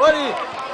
Ori!